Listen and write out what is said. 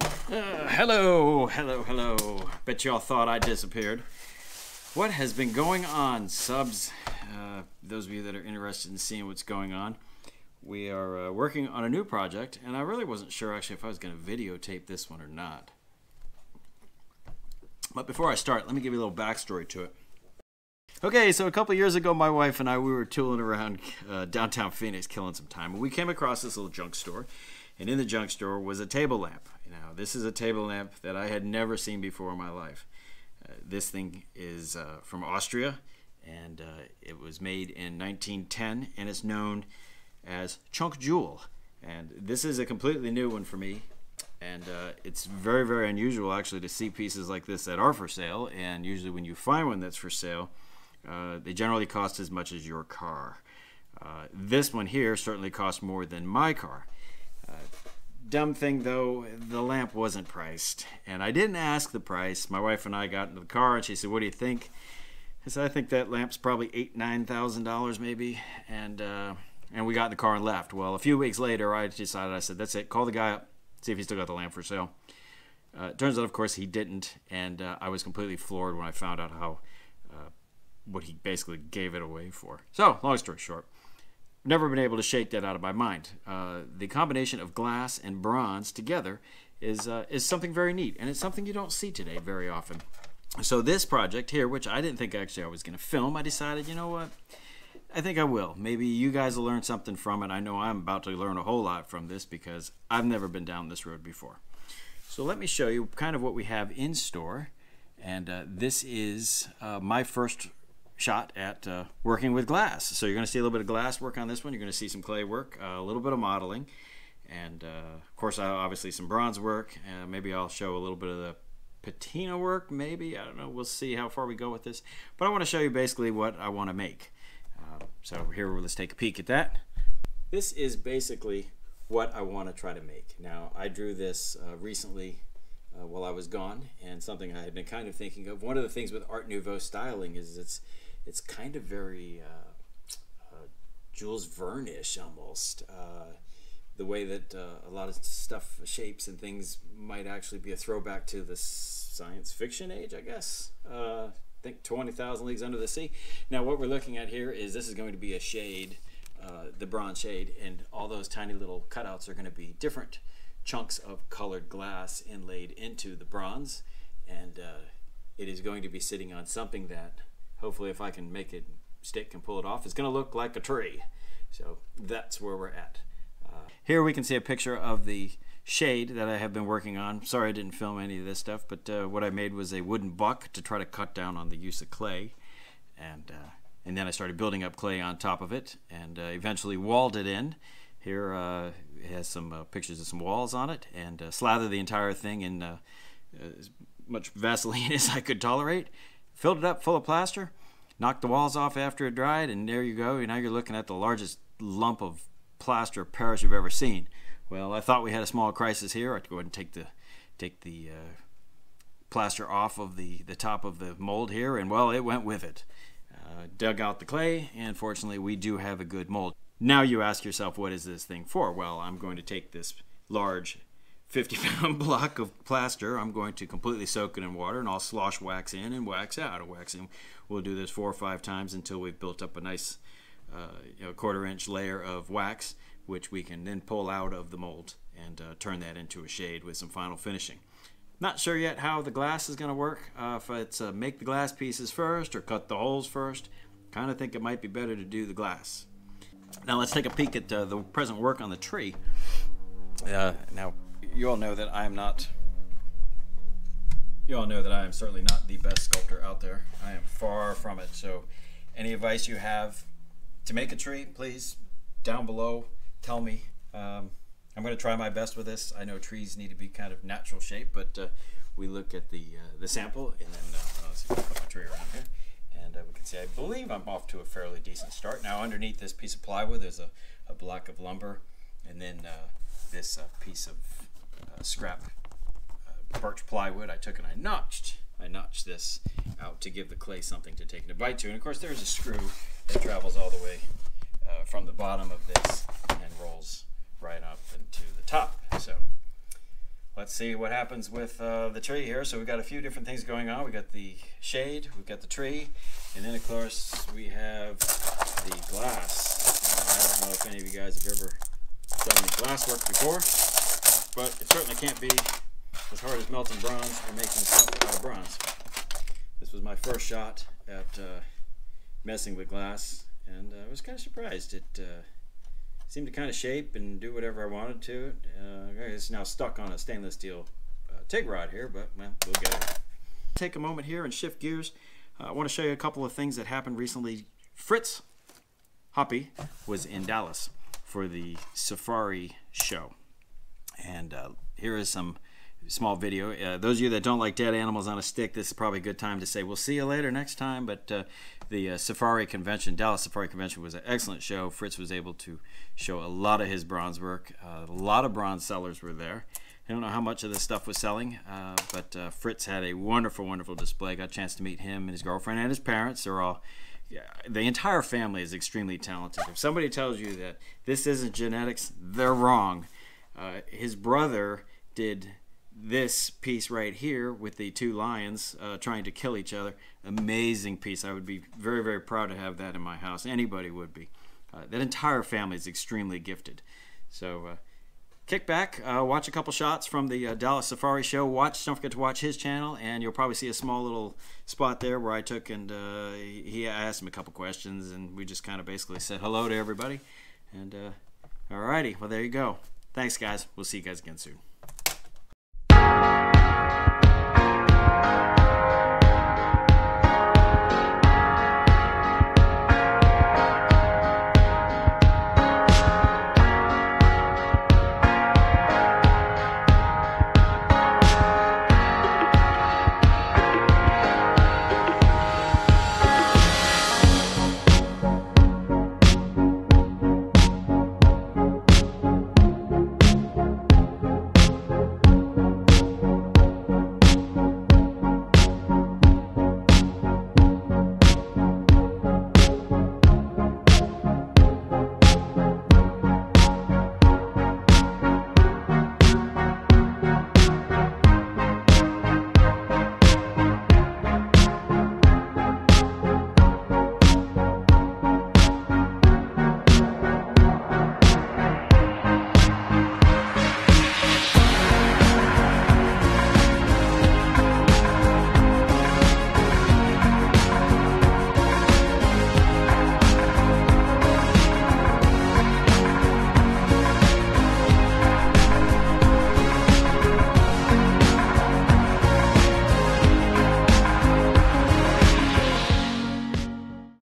Uh, hello, hello, hello. Bet y'all thought I disappeared. What has been going on, subs? Uh, those of you that are interested in seeing what's going on, we are uh, working on a new project, and I really wasn't sure actually if I was going to videotape this one or not. But before I start, let me give you a little backstory to it. Okay, so a couple years ago, my wife and I we were tooling around uh, downtown Phoenix, killing some time, and we came across this little junk store. And in the junk store was a table lamp. This is a table lamp that I had never seen before in my life. Uh, this thing is uh, from Austria, and uh, it was made in 1910, and it's known as Chunk Jewel. And this is a completely new one for me and uh, it's very very unusual actually to see pieces like this that are for sale and usually when you find one that's for sale uh, they generally cost as much as your car uh, this one here certainly costs more than my car dumb thing though the lamp wasn't priced. And i didn't ask the price. My wife and i got into the car and she said what do you think? I said i think that lamp's probably eight nine thousand dollars maybe. And uh, and we got in the car and left. Well a few weeks later i decided i said that's it. Call the guy up see if he still got the lamp for sale. Uh, turns out, of course, he didn't, and uh, I was completely floored when I found out how uh, what he basically gave it away for. So, long story short, never been able to shake that out of my mind. Uh, the combination of glass and bronze together is uh, is something very neat, and it's something you don't see today very often. So this project here, which I didn't think actually I was going to film, I decided, you know what? I think I will. Maybe you guys will learn something from it. I know I'm about to learn a whole lot from this because I've never been down this road before. So let me show you kind of what we have in store. And uh, this is uh, my first shot at uh, working with glass. So you're going to see a little bit of glass work on this one. You're going to see some clay work, uh, a little bit of modeling, and uh, of course, obviously some bronze work. Uh, maybe I'll show a little bit of the patina work. Maybe I don't know. We'll see how far we go with this. But I want to show you basically what I want to make. So here, let's take a peek at that. This is basically what I want to try to make. Now, I drew this uh, recently uh, while I was gone, and something I had been kind of thinking of. One of the things with Art Nouveau styling is it's it's kind of very uh, uh Jules Verne-ish almost. Uh, the way that uh, a lot of stuff, shapes and things, might actually be a throwback to the science fiction age, I guess I think 20,000 Leagues Under the Sea. Now, what we're looking at here is this is going to be a shade, the bronze shade, and all those tiny little cutouts are going to be different chunks of colored glass inlaid into the bronze, and uh, it is going to be sitting on something that, hopefully, if I can make it stick and pull it off, it's going to look like a tree. So that's where we're at. Uh, here we can see a picture of the shade that I have been working on. Sorry I didn't film any of this stuff, but uh, what I made was a wooden buck to try to cut down on the use of clay. And, uh, and then I started building up clay on top of it and uh, eventually walled it in. Here uh, it has some uh, pictures of some walls on it and slathered the entire thing in as much Vaseline as I could tolerate. Filled it up full of plaster, knocked the walls off after it dried, and there you go. Now you're looking at the largest lump of plaster Paris you've ever seen. Well, I thought we had a small crisis here. I'd go ahead and take the take the uh, plaster off of the the top of the mold here, and well, it went with it. Uh, dug out the clay, and fortunately, we do have a good mold. Now you ask yourself, what is this thing for? Well, I'm going to take this large 50 pound block of plaster. I'm going to completely soak it in water and I'll slosh wax in and wax out. A wax. We'll do this four or five times until we've built up a nice uh, you know, quarter inch layer of wax which we can then pull out of the mold and uh, turn that into a shade with some final finishing. Not sure yet how the glass is going to work, uh, if it's uh, make the glass pieces first or cut the holes first. Kind of think it might be better to do the glass. Now let's take a peek at uh, the present work on the tree. Uh, now, you all know that I am not you all know that I am certainly not the best sculptor out there. I am far from it. So, any advice you have to make a tree, please down below tell me. Um, I'm going to try my best with this. I know trees need to be kind of natural shape, but uh, we look at the uh, the sample and then uh, let's see if I put my tree around here, and uh, we can see. I believe I'm off to a fairly decent start. Now underneath this piece of plywood, there's a, a block of lumber, and then uh, this uh, piece of scrap birch plywood. I took and I notched. I notched this out to give the clay something to take a bite to, and of course there's a screw that travels all the way uh, from the bottom of this and rolls right up into the top. So, let's see what happens with uh, the tree here. So we've got a few different things going on. We've got the shade, we've got the tree, and then of course we have the glass. Uh, I don't know if any of you guys have ever done any glass work before, but it certainly can't be as hard as melting bronze or making something out of bronze. This was my first shot at uh, messing with glass, and uh, I was kind of surprised. It uh, seemed to kind of shape and do whatever I wanted to. Uh, it's now stuck on a stainless steel uh, TIG rod here, but well, we'll get it. Take a moment here and shift gears. Uh, I want to show you a couple of things that happened recently. Fritz Hoppe was in Dallas for the Safari show, and uh, here is some small video. Uh, those of you that don't like dead animals on a stick, this is probably a good time to say we'll see you later next time. But uh, the uh, Safari Convention, Dallas Safari Convention, was an excellent show. Fritz was able to show a lot of his bronze work. Uh, a lot of bronze sellers were there. I don't know how much of this stuff was selling, uh, but uh, Fritz had a wonderful, wonderful display. Got a chance to meet him and his girlfriend and his parents. They're all the entire family is extremely talented. If somebody tells you that this isn't genetics, they're wrong. His brother did this piece right here with the two lions uh, trying to kill each other. Amazing piece. I would be very, very proud to have that in my house. Anybody would be. Uh, that entire family is extremely gifted. So uh, kick back, uh, watch a couple shots from the uh, Dallas Safari Show. Watch, don't forget to watch his channel, and you'll probably see a small little spot there where I took and uh, he asked him a couple questions, and we just kind of basically said hello to everybody. And alrighty, well there you go. Thanks, guys. We'll see you guys again soon.